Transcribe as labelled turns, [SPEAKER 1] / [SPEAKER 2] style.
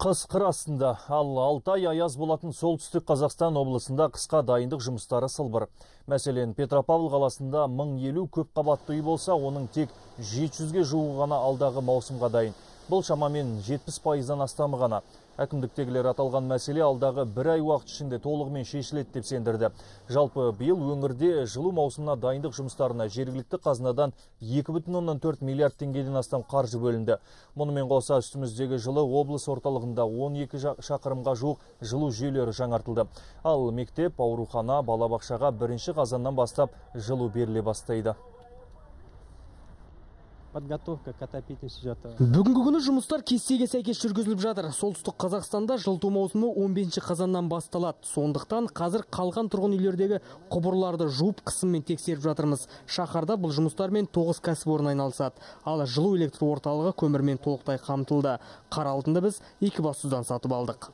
[SPEAKER 1] Қыс қыр астында, ал Алтай аяз болатын солтүстік Қазақстан облысында қысқа дайындық жұмыстары сылбыр. Мәселен, Петропавл қаласында 1050 көп қабатты үй болса, оның тек 700-ге жуығы ғана алдағы маусымға дайын. Бұл шамамен 70 пайыздан астамы ғана. Әкімдіктегілер аталған мәселе алдағы бір ай уақыт ішінде толығымен шешіледі деп сендірді. Жалпы биыл өңірде жылу маусымына дайындық жұмыстарына жергілікті қазынадан 2,4 миллиард теңгеден астам қаржы бөлінді. Мұнымен қоса үстіміздегі жылы облыс орталығында 12 шақырымға жуық жылу жүйелері жаңартылды. Ал мектеп, аурухана, балабақшаға бірінші қазаннан бастап жылу беріле бастайды
[SPEAKER 2] подготовка к отопительному сюжету.
[SPEAKER 3] Бүгінгі күні жұмыстар кестеге сәйкес жүргізіліп жатыр. Солтүстік Қазақстанда жылыту маусымы 15 қазаннан басталады. Сондықтан қазір қалған тұрғын үйлердегі құбырларды жуып қысыммен тексеріп жатырмыз. Шаһарда бұл жұмыстармен 9 кәсіпорын айналысады. Ал жылу электр орталығы көмірмен толықтай қамтылды. Қара алтынды біз екібастұздан сатып алдық.